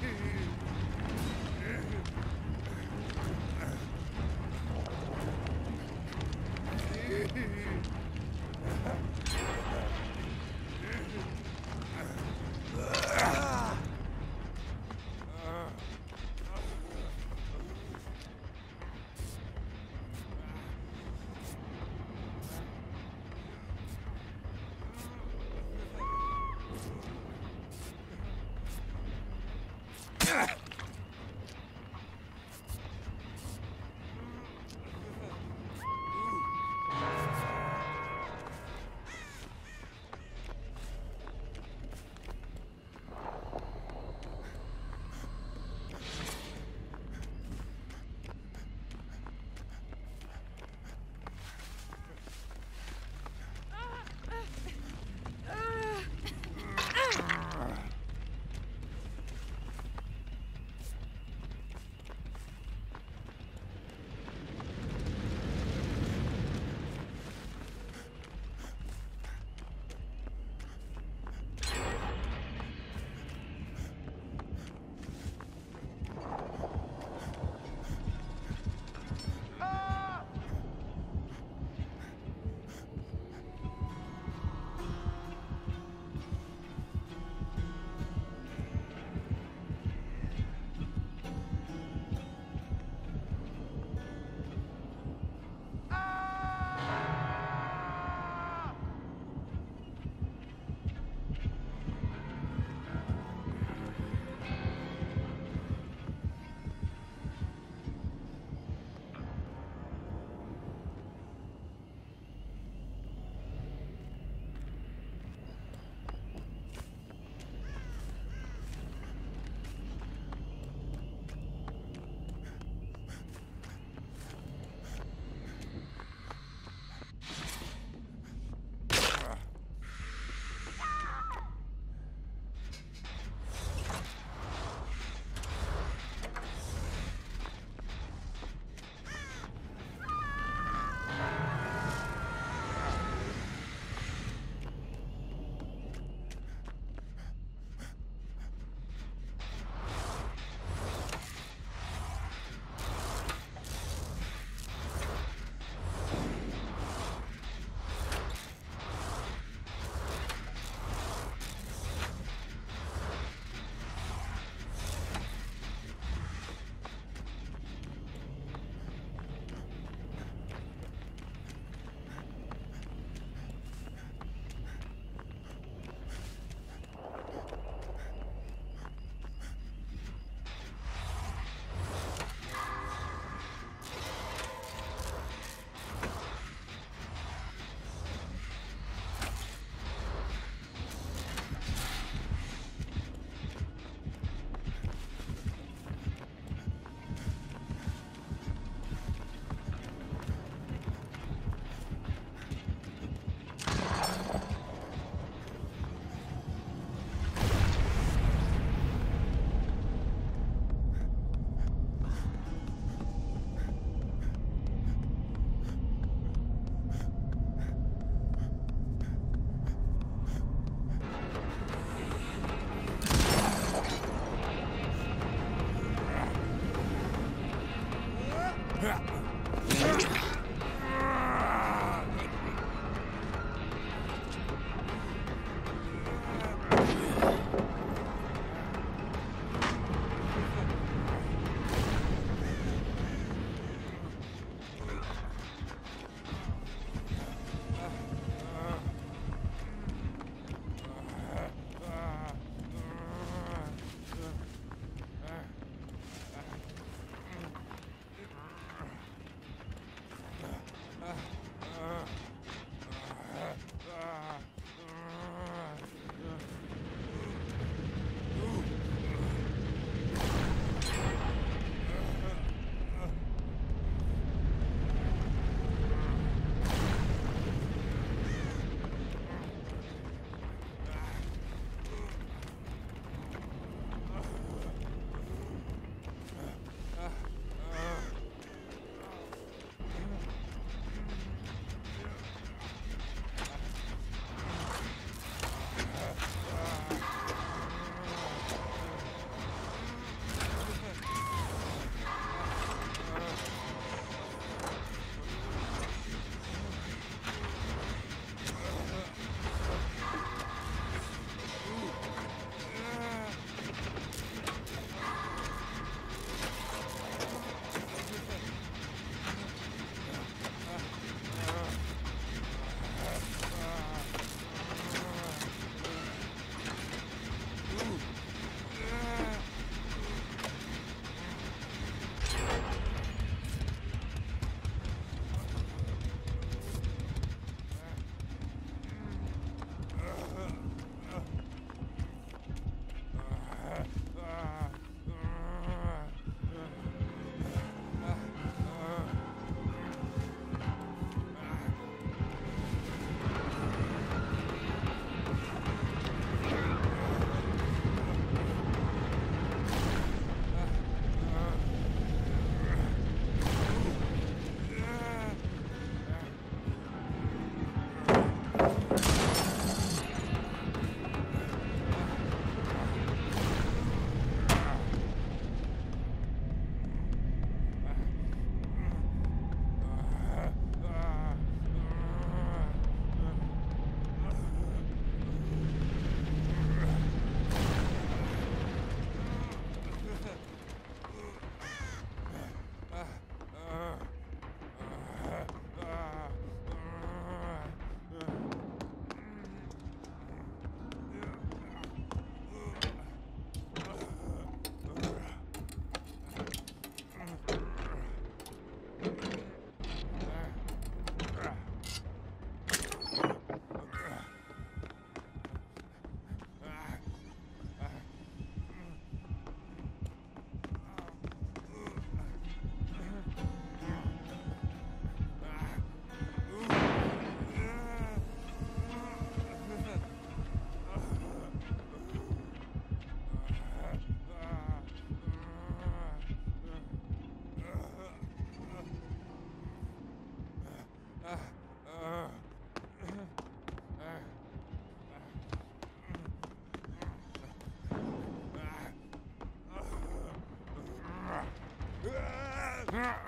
Hehehehe Ugh!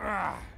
Uh, uh.